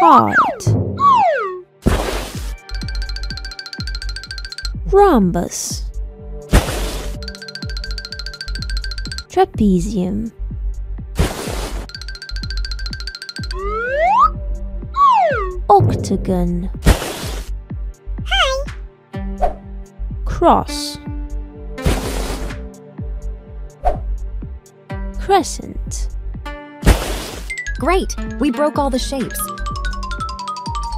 Heart. Rhombus. Trapezium. Octagon. Cross. Crescent. Great! We broke all the shapes.